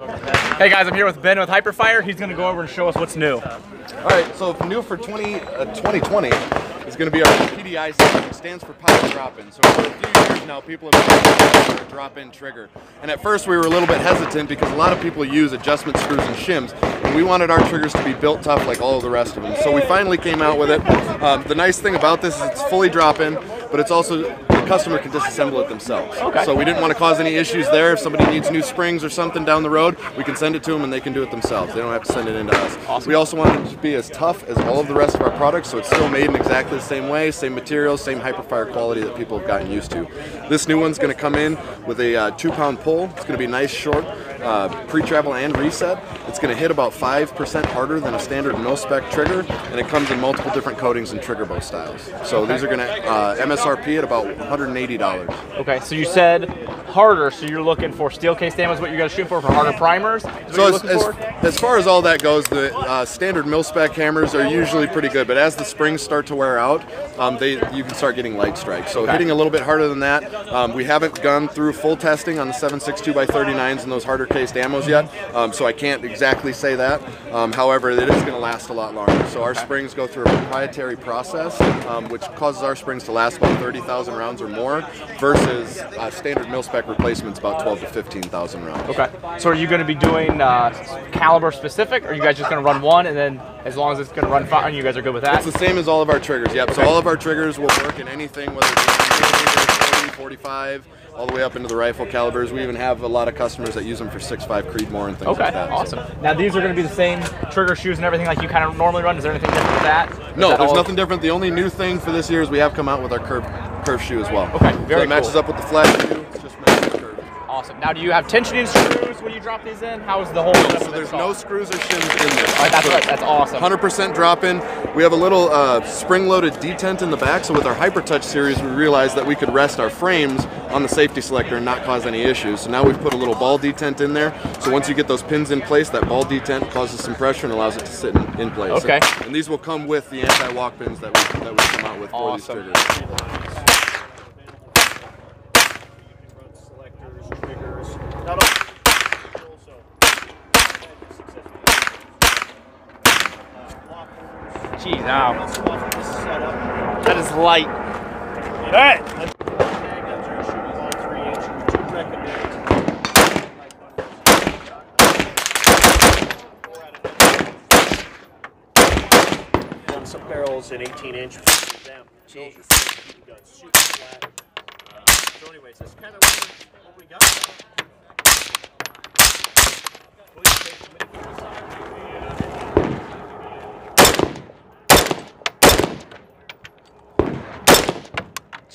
Hey guys, I'm here with Ben with Hyperfire. He's gonna go over and show us what's new. All right, so new for 20, uh, 2020 is going to be our PDI system. It stands for power drop-in. So for a few years now, people have been using a drop-in trigger. And at first we were a little bit hesitant because a lot of people use adjustment screws and shims. And we wanted our triggers to be built tough like all of the rest of them. So we finally came out with it. Um, the nice thing about this is it's fully drop-in, but it's also customer can disassemble it themselves. Okay. So we didn't want to cause any issues there. If somebody needs new springs or something down the road, we can send it to them and they can do it themselves. They don't have to send it in to us. Awesome. We also want it to be as tough as all of the rest of our products, so it's still made in exactly the same way, same materials, same hyperfire quality that people have gotten used to. This new one's going to come in with a uh, two-pound pull. It's going to be nice, short, uh, pre-travel and reset. It's going to hit about five percent harder than a standard mil-spec trigger, and it comes in multiple different coatings and trigger bow styles. So these are going to uh, MSRP at about $180. Okay, so you said harder, so you're looking for steel case damage, what you're gonna shoot for, for harder primers? So as, as, as far as all that goes, the uh, standard mil-spec hammers are usually pretty good, but as the springs start to wear out, um, they you can start getting light strikes. So Okay. hitting a little bit harder than that. Um, we haven't gone through full testing on the 7.62 by 39s and those harder cased ammos yet, um, so I can't exactly say that. Um, however, it is going to last a lot longer. So our springs go through a proprietary process, um, which causes our springs to last about 30,000 rounds or more, versus uh, standard mil-spec replacements about 12 to 15,000 rounds. Okay, so are you gonna be doing uh, caliber specific, or are you guys just gonna run one, and then as long as it's gonna run fine, you guys are good with that? It's the same as all of our triggers, yep. So all of our triggers will work in anything, whether it's 40, 45, all the way up into the rifle calibers. We even have a lot of customers that use them for 6.5 Creedmoor and things Okay, like that. so- awesome. Now these are going to be the same trigger shoes and everything like you kind of normally run. Is there anything different with that? Is No, that there's all- nothing different. The only new thing for this year is we have come out with our curve curve shoe as well. Okay, so very it matches cool. up with the flat shoe. It's just matches the curve. Awesome. Now, do you have tensioning screws when you drop these in? How is the whole? So there's no screws or shims in there. All right, that's right. That's awesome. 100% drop in. We have a little uh, spring loaded detent in the back. So with our HyperTouch series, we realized that we could rest our frames on the safety selector and not cause any issues. So now we've put a little ball detent in there. So once you get those pins in place, that ball detent causes some pressure and allows it to sit in, in place. Okay. And, and these will come with the anti-walk pins that we, that we come out with Awesome. for these triggers. selectors, triggers, not all, also. Jeez, now This is set up. that is light. All right. Magnums are shooting all three inches. Two recommend. Done some barrels in 18 inch. Down. Those super flat. Uh, so, anyways, that's kind of what we got.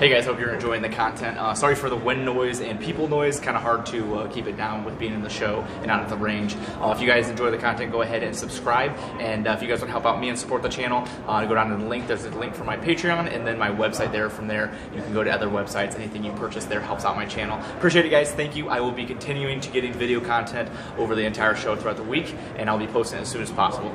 Hey guys, hope you're enjoying the content. Uh, sorry for the wind noise and people noise. Kind of hard to uh, keep it down with being in the show and out at the range. Uh, if you guys enjoy the content, go ahead and subscribe. And uh, if you guys want to help out me and support the channel, uh, go down to the link. There's a link for my Patreon and then my website there. From there, you can go to other websites. Anything you purchase there helps out my channel. Appreciate it, guys. Thank you. I will be continuing to getting video content over the entire show throughout the week, and I'll be posting as soon as possible.